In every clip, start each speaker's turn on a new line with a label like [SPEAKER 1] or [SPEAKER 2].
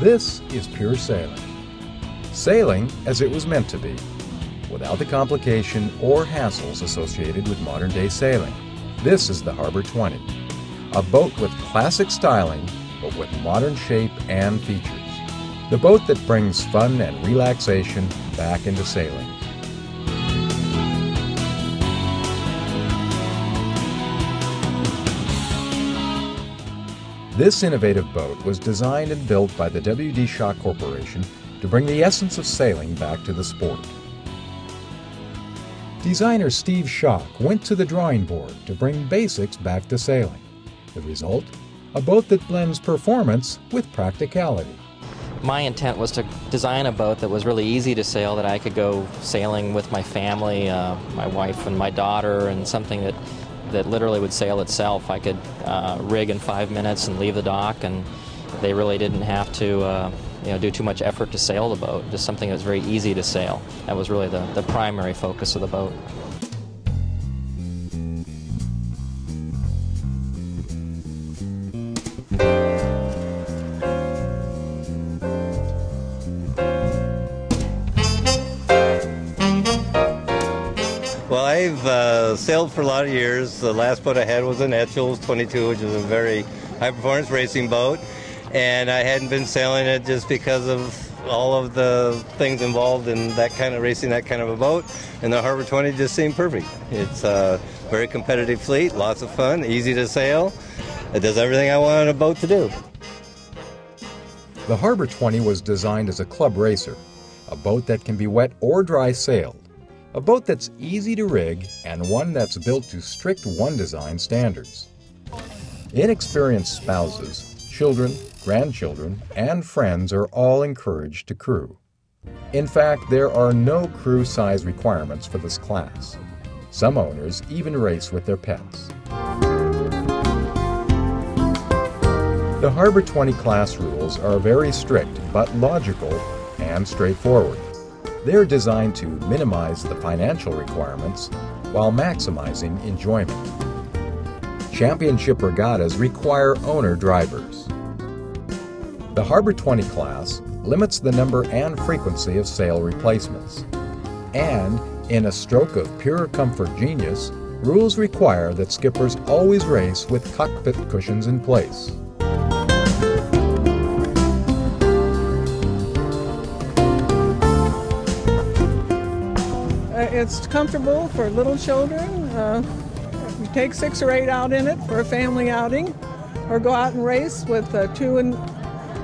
[SPEAKER 1] This is pure sailing. Sailing as it was meant to be, without the complication or hassles associated with modern day sailing. This is the Harbor 20, a boat with classic styling but with modern shape and features. The boat that brings fun and relaxation back into sailing. This innovative boat was designed and built by the W.D. Schock Corporation to bring the essence of sailing back to the sport. Designer Steve Schock went to the drawing board to bring basics back to sailing. The result? A boat that blends performance with practicality.
[SPEAKER 2] My intent was to design a boat that was really easy to sail, that I could go sailing with my family, uh, my wife and my daughter, and something that that literally would sail itself. I could uh, rig in five minutes and leave the dock, and they really didn't have to uh, you know, do too much effort to sail the boat. Just something that was very easy to sail. That was really the, the primary focus of the boat.
[SPEAKER 3] Sailed for a lot of years. The last boat I had was an Etchells 22, which is a very high performance racing boat. And I hadn't been sailing it just because of all of the things involved in that kind of racing, that kind of a boat. And the Harbor 20 just seemed perfect. It's a very competitive fleet, lots of fun, easy to sail. It does everything I want a boat to do.
[SPEAKER 1] The Harbor 20 was designed as a club racer, a boat that can be wet or dry sailed, a boat that's easy to rig, and one that's built to strict one design standards. Inexperienced spouses, children, grandchildren, and friends are all encouraged to crew. In fact, there are no crew size requirements for this class. Some owners even race with their pets. The Harbor 20 class rules are very strict but logical and straightforward. They're designed to minimize the financial requirements while maximizing enjoyment. Championship regattas require owner drivers. The Harbor 20 class limits the number and frequency of sail replacements. And, in a stroke of pure comfort genius, rules require that skippers always race with cockpit cushions in place.
[SPEAKER 4] It's comfortable for little children. Uh, you take six or eight out in it for a family outing, or go out and race with uh, two and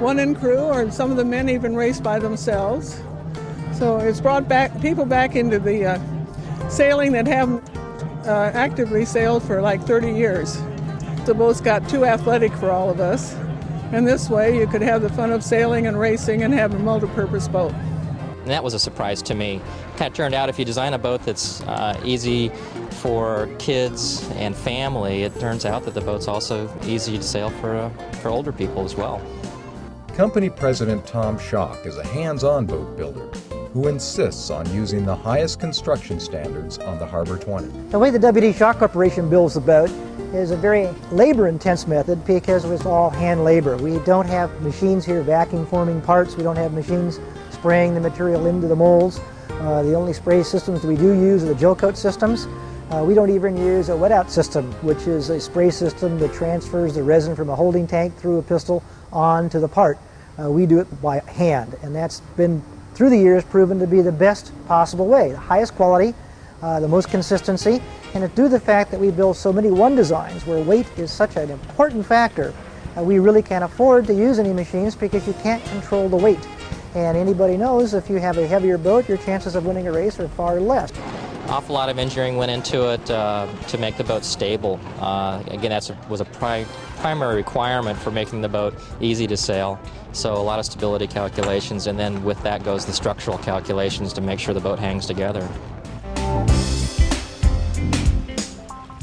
[SPEAKER 4] one in crew, or some of the men even race by themselves. So it's brought back people back into the uh, sailing that haven't uh, actively sailed for like 30 years. The boat's got too athletic for all of us, and this way you could have the fun of sailing and racing and have a multi-purpose boat.
[SPEAKER 2] And that was a surprise to me. Kind of turned out if you design a boat that's uh, easy for kids and family, it turns out that the boat's also easy to sail for, uh, for older people as well.
[SPEAKER 1] Company President Tom Schock is a hands-on boat builder who insists on using the highest construction standards on the Harbor 20.
[SPEAKER 5] The way the WD Schock Corporation builds the boat is a very labor-intense method because it's all hand labor. We don't have machines here vacuum forming parts. We don't have machines spraying the material into the molds. Uh, the only spray systems we do use are the gel coat systems. Uh, we don't even use a wet out system, which is a spray system that transfers the resin from a holding tank through a pistol onto the part. Uh, we do it by hand, and that's been through the years proven to be the best possible way, the highest quality, uh, the most consistency, and it's due to the fact that we build so many one designs where weight is such an important factor. We really can't afford to use any machines because you can't control the weight. And anybody knows if you have a heavier boat, your chances of winning a race are far less.
[SPEAKER 2] Awful lot of engineering went into it uh, to make the boat stable. Uh, again, that was a pri primary requirement for making the boat easy to sail. So a lot of stability calculations, and then with that goes the structural calculations to make sure the boat hangs together.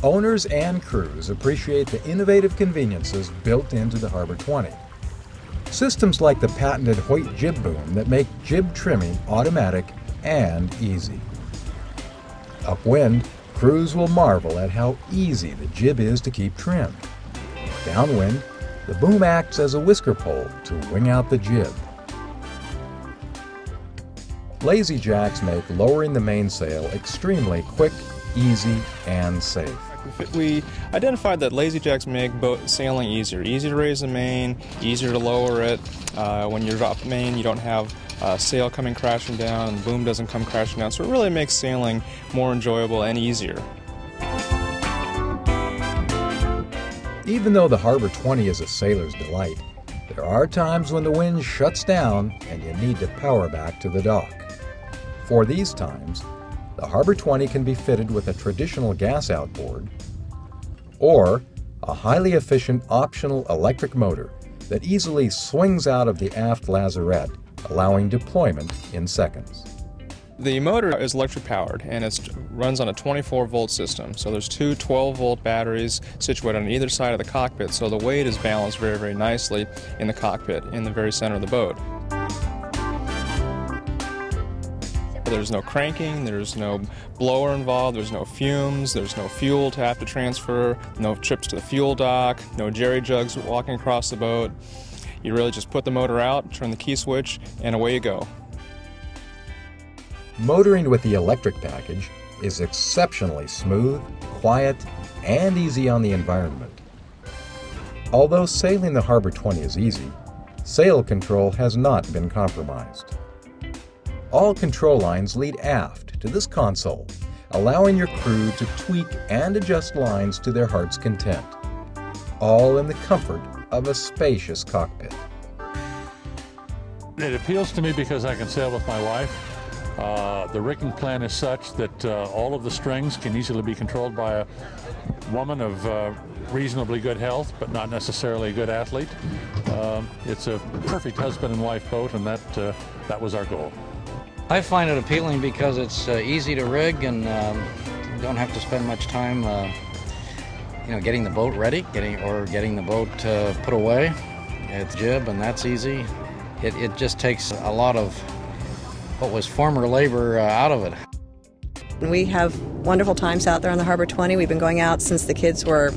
[SPEAKER 1] Owners and crews appreciate the innovative conveniences built into the Harbor 20. Systems like the patented Hoyt jib boom that make jib trimming automatic and easy. Upwind, crews will marvel at how easy the jib is to keep trimmed. Downwind, the boom acts as a whisker pole to wing out the jib. Lazy jacks make lowering the mainsail extremely quick, easy, and safe.
[SPEAKER 6] We identified that lazy jacks make boat sailing easier. Easy to raise the main, easier to lower it. Uh, when you drop the main, you don't have uh, sail coming crashing down, and boom doesn't come crashing down. So it really makes sailing more enjoyable and easier.
[SPEAKER 1] Even though the Harbor 20 is a sailor's delight, there are times when the wind shuts down and you need to power back to the dock. For these times, the Harbor 20 can be fitted with a traditional gas outboard or a highly efficient optional electric motor that easily swings out of the aft lazarette, allowing deployment in seconds.
[SPEAKER 6] The motor is electric powered and it runs on a 24 volt system. So there's two 12 volt batteries situated on either side of the cockpit so the weight is balanced very very nicely in the cockpit in the very center of the boat. There's no cranking, there's no blower involved, there's no fumes, there's no fuel to have to transfer, no trips to the fuel dock, no jerry jugs walking across the boat. You really just put the motor out, turn the key switch, and away you go.
[SPEAKER 1] Motoring with the electric package is exceptionally smooth, quiet, and easy on the environment. Although sailing the Harbor 20 is easy, sail control has not been compromised. All control lines lead aft to this console, allowing your crew to tweak and adjust lines to their heart's content, all in the comfort of a spacious cockpit.
[SPEAKER 7] It appeals to me because I can sail with my wife. Uh, the rigging plan is such that uh, all of the strings can easily be controlled by a woman of uh, reasonably good health, but not necessarily a good athlete. Um, it's a perfect husband and wife boat, and that uh, that was our goal.
[SPEAKER 8] I find it appealing because it's uh, easy to rig and um, don't have to spend much time, uh, you know, getting the boat ready, getting or getting the boat put away at the jib, and that's easy. It, it just takes a lot of what was former labor uh, out of it.
[SPEAKER 9] We have wonderful times out there on the Harbor 20. We've been going out since the kids were,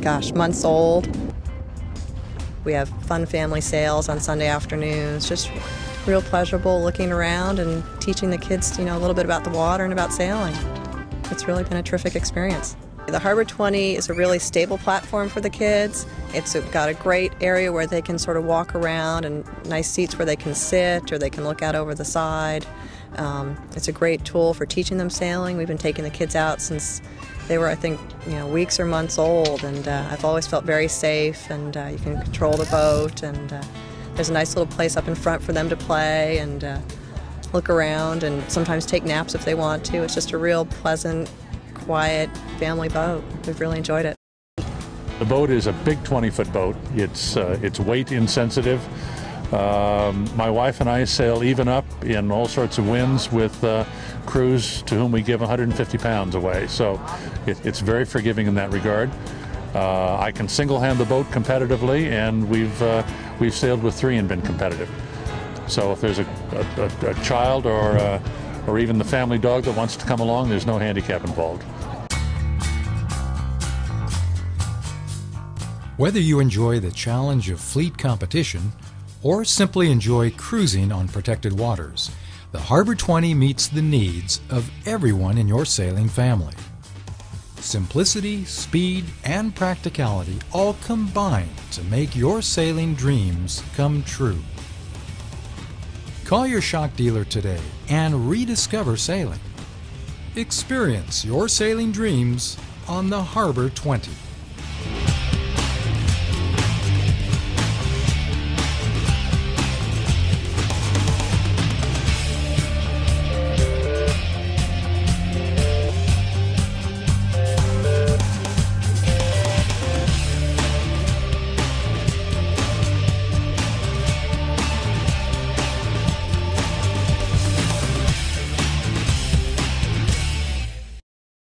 [SPEAKER 9] gosh, months old. We have fun family sails on Sunday afternoons, just real pleasurable looking around and teaching the kids, you know, a little bit about the water and about sailing. It's really been a terrific experience. The Harbor 20 is a really stable platform for the kids. It's got a great area where they can sort of walk around and nice seats where they can sit or they can look out over the side. Um, it's a great tool for teaching them sailing. We've been taking the kids out since they were, I think, you know, weeks or months old, and uh, I've always felt very safe. And uh, you can control the boat, and uh, there's a nice little place up in front for them to play and uh, look around, and sometimes take naps if they want to. It's just a real pleasant quiet family boat. We've really enjoyed it.
[SPEAKER 7] The boat is a big 20 foot boat. It's, uh, it's weight insensitive. Um, my wife and I sail even up in all sorts of winds with uh, crews to whom we give 150 pounds away. So it, it's very forgiving in that regard. Uh, I can single hand the boat competitively, and we've, uh, we've sailed with three and been competitive. So if there's a, a, a child or, uh, or even the family dog that wants to come along, there's no handicap involved.
[SPEAKER 1] Whether you enjoy the challenge of fleet competition or simply enjoy cruising on protected waters, the Harbor 20 meets the needs of everyone in your sailing family. Simplicity, speed, and practicality all combine to make your sailing dreams come true. Call your Schock dealer today and rediscover sailing. Experience your sailing dreams on the Harbor 20.